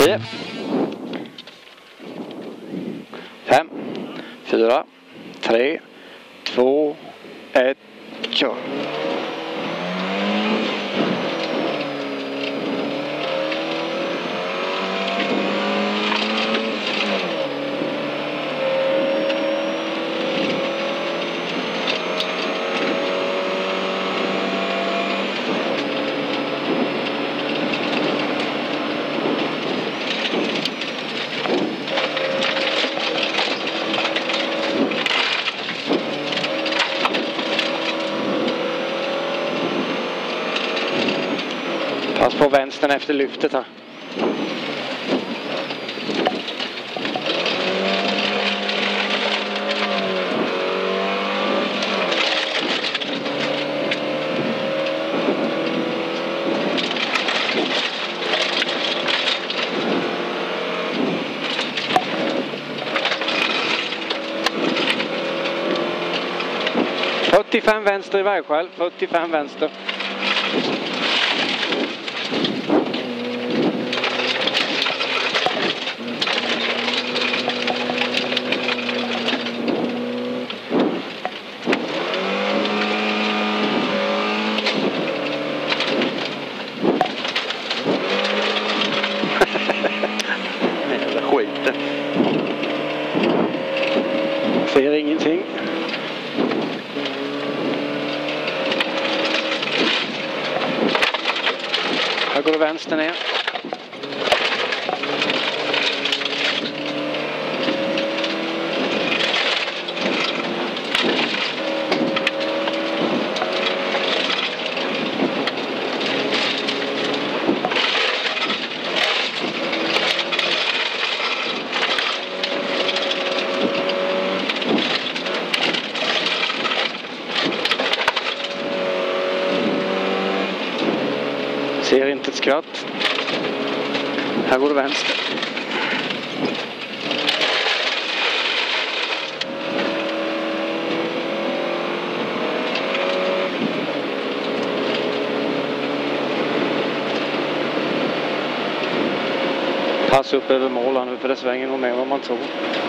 10 5 4 3 2 1 Kör! Pass på vänstern efter lyftet här. Fyrtiofem vänster i vägskäl, 45 vänster. Ingenting. Här går det vänster ner. Ser inte ett skvatt. Här går det vänster. Pass upp över mål nu för det svänger nog mer än vad man tror.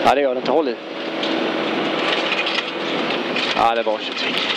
Ja, det gör det inte. Håll i. Ja, det var 23.